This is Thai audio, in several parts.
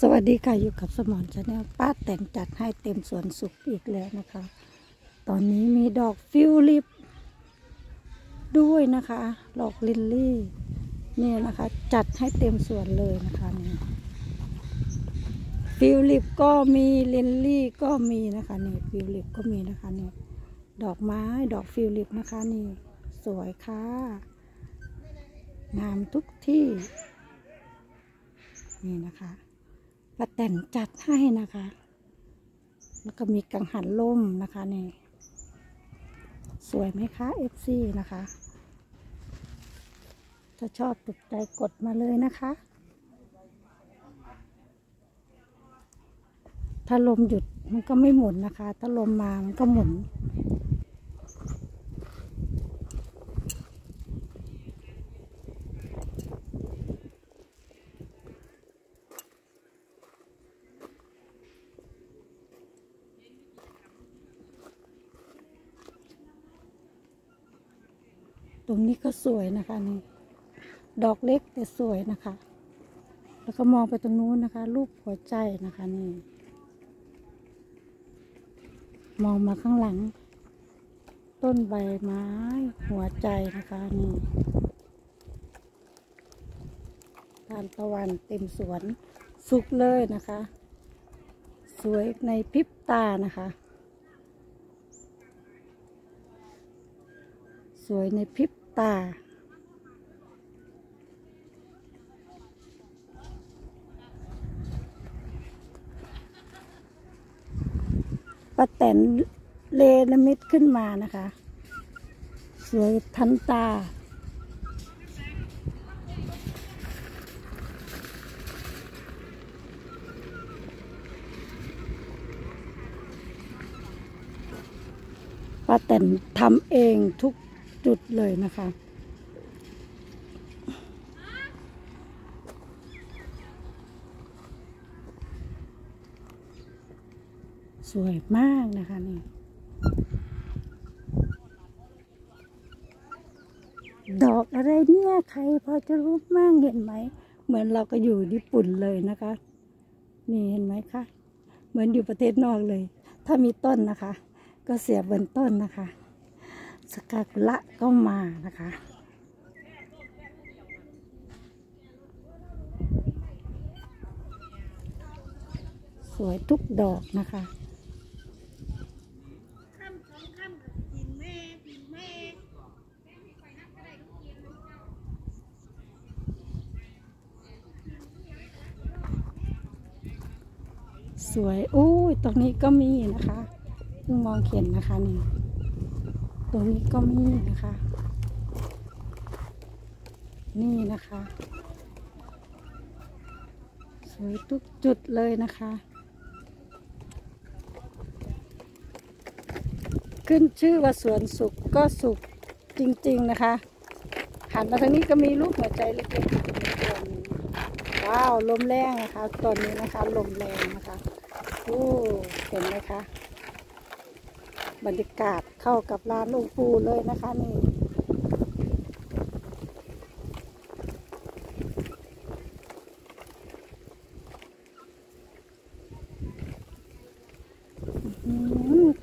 สวัสดีค่ะอยู่กับสมอน Channel ป้าแต๋นจัดให้เต็มสวนสุขอีกแล้วนะคะ ตอนนี้มีดอกทิวลิปด้วยนะคะดอกลิลลี่นี่นะคะ จัดให้เต็มสวนเลยนะคะนี่ทิวลิปก็มีลิลลี่ก็มีนะคะนี่ทิวลิปก็มีนะคะนี่ดอกไม้ดอกทิวลิปนะคะนี่สวยค่ะ งามทุกที่ นี่นะคะ ป้าแต่นจัดให้นะคะ แล้วก็มีกังหันล่มนะคะนี่ สวยไหมคะ FC นะคะ ถ้าชอบถูกใจกดมาเลยนะคะ ถ้าลมหยุดมันก็ไม่หมุนนะคะ ถ้าลมมามันก็หมุน ตรงนี้ก็สวยนะคะนี่ดอกเล็กแต่สวยนะคะ แล้วก็มองไปตรงนู้นนะคะ รูปหัวใจนะคะนี่มองมาข้างหลัง ต้นใบไม้หัวใจนะคะนี่ทานตะวันเต็มสวนสุกเลยนะคะ สวยในพริบตานะคะ ส วยในพริบตาป้าแตนเลนมิดขึ้นมานะคะ สวยทันตาป้าแตนทำเองทุก จุดเลยนะคะ สวยมากนะคะนี่ดอกอะไรเนี่ย ใครพอจะรู้มั่งเห็นไหม เหมือนเราก็อยู่ญี่ปุ่นเลยนะคะ นี่เห็นไหมคะ เหมือนอยู่ประเทศนอกเลย ถ้ามีต้นนะคะ ก็เสียบบนต้นนะคะ สกากุระก็มานะคะสวยทุกดอกนะคะสวยอุ้ตรงนี้ก็มีนะคะเพิ่งมองเห็นนะคะนี่ ตรงนี้ก็มีนะคะ นี่นะคะ สวยทุกจุดเลยนะคะ ขึ้นชื่อว่าสวนสุขก็สุขจริง ๆนะคะ หันมาทางนี้ก็มีรูปหัวใจเล็กๆตัวนึงว้าวลมแรงนะคะตอนนี้นะคะลมแรงนะคะโอ้เห็นไหมคะบรรยากาศ เข้ากับร้านลุงปูเลยนะคะนี่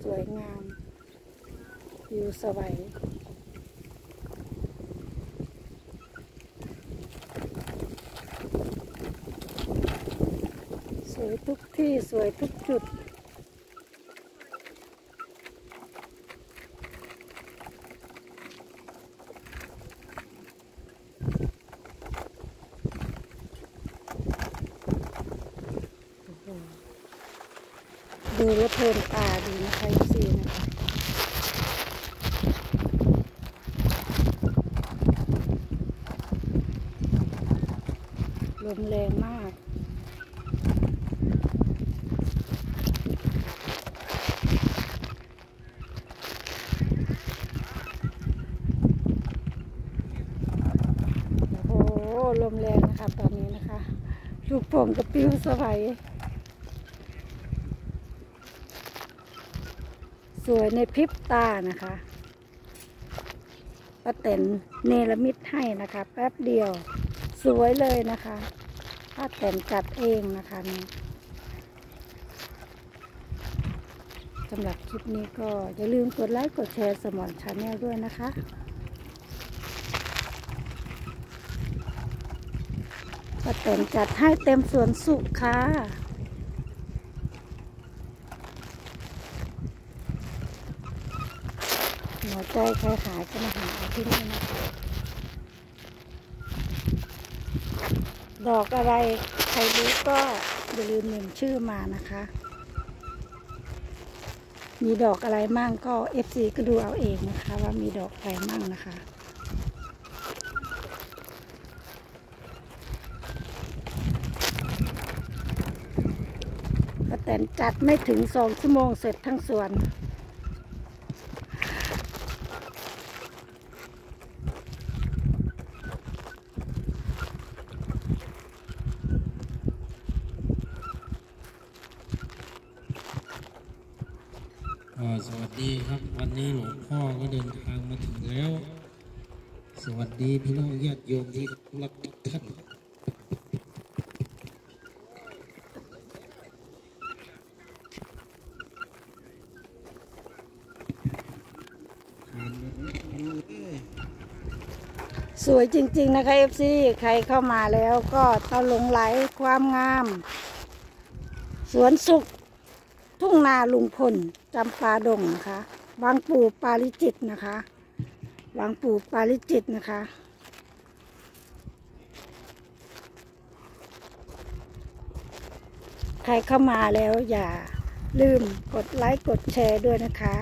สวยงามวิวสวยสวยทุกที่สวยทุกจุด ดูแล้วเพลินตาดีนะคะยูซีนะคะลมแรงมากโอ้ลมแรงนะคะตอนนี้นะคะ ลูกโป่งกระปิ้วสวัย วยในพริบตานะคะป้าแต๋นเนรมิตให้นะคะแป๊บเดียว สวยเลยนะคะป้าแต๋นจัดเองนะคะนี่สำหรับคลิปนี้ก็อย่าลืมกดไลค์กดแชร์สมอน Channel ด้วยนะคะป้าแต๋นจัดให้เต็มสวนสุขค่ะ ใจใครหายก็มาหาที่นี่นะคะดอกอะไรใครรู้ก็อย่าลืมเมมชื่อมานะคะ มีดอกอะไรมั่งก็ FC ก็ดูเอาเองนะคะ ว่ามีดอกอะไรมั่งนะคะแต่จัดไม่ถึงสองชั่วโมงเสร็จทั้งสวน สวัสดีครับ วันนี้หลวงพ่อก็เดินทางมาถึงแล้ว สวัสดีพี่น้องญาติโยมที่รักทุกท่านสวยจริง ๆ นะคะ FC ใครเข้ามาแล้วก็ต้องหลงไหลความงาม สวนสุข ทุ่งนาลุงพลจำปาดงนะคะบางปู่ปาริจิตนะคะบางปู่ปาริจิตนะคะ ใครเข้ามาแล้วอย่าลืมกดไลค์กดแชร์ด้วยนะคะ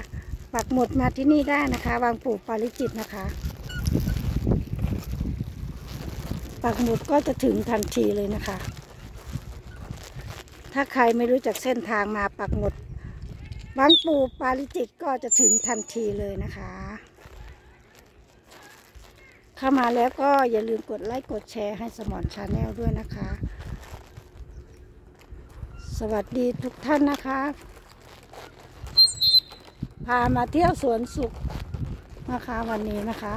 ปักหมุดมาที่นี่ได้นะคะ บางปู่ปาริจิตนะคะ ปักหมุดก็จะถึงทันทีเลยนะคะ ถ้าใครไม่รู้จักเส้นทางมาปักหมุดบางปูปาริจิตก็จะถึงทันทีเลยนะคะ เข้ามาแล้วก็อย่าลืมกดไลค์กดแชร์ให้สมอน Channel ด้วยนะคะ สวัสดีทุกท่านนะคะ พามาเที่ยวสวนสุขนะคะวันนี้นะคะ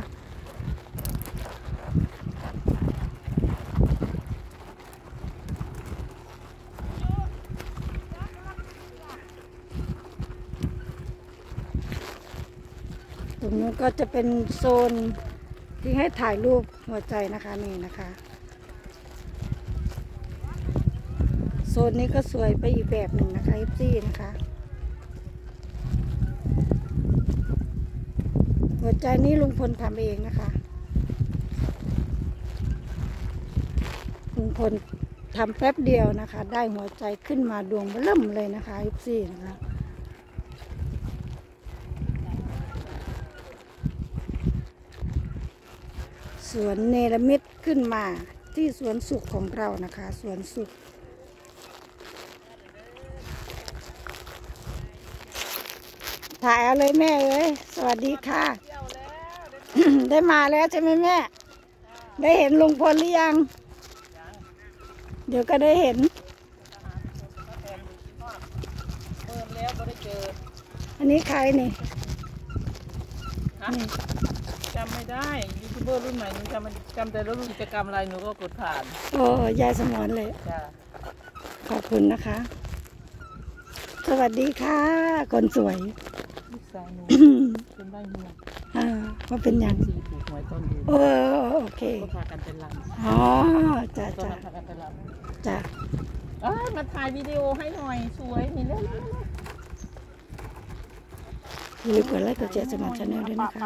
รงนู้นก็จะเป็นโซนที่ให้ถ่ายรูปหัวใจนะคะนี่นะคะ โซนนี้ก็สวยไปอีกแบบหนึ่งนะคะเอฟซีนะคะ หัวใจนี้ลุงพลทำเองนะคะลุงพลทำแป๊บเดียวนะคะ ได้หัวใจขึ้นมาดวงเบิ่มเลยนะคะ FC นะคะ สวนเนรมิตขึ้นมาที่สวนสุขของเรานะคะ สวนสุข ถ่ายเอาเลยแม่เอ้ยสวัสดีค่ะ ได้มาแล้วใช่ไหมแม่ ได้เห็นลุงพลหรือยัง เดี๋ยวก็ได้เห็นอันนี้ใครนี่นี่ จำไม่ได้ยูทูบเบอร์รุ่นใหม่หนูจำไม่จำแต่รุ่นกิจกรรมอะไรหนูก็กดผ่านโอ้ยายสมอนเลย จ้าขอบคุณนะคะ สวัสดีค่ะ คนสวย ลูกสาวหนูเป็นใบหมวกอ่าว่าเป็นยังสี่ถูกหวยต้นเดือนโอโอเค ก็พากันเป็นลอ๋อจ้าำก็จ้าพากันเป็นลจ้าำเอ้ยมาถ่ายวิดีโอให้หน่อยสวยนี่เร็วอย่าลืมกดไลค์กดแชร์สมัครชาแนลด้วยนะคะ